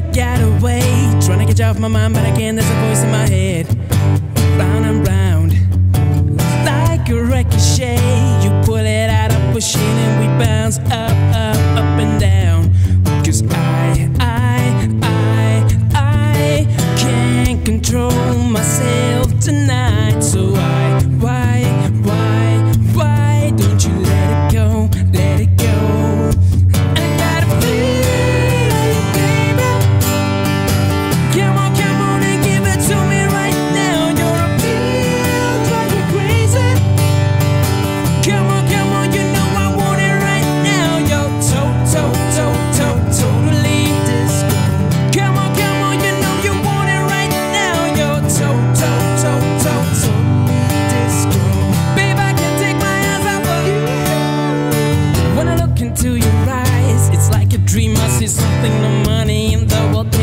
you got away. Trying to get you off my mind, but again. There's a voice in nothing, no money in the world.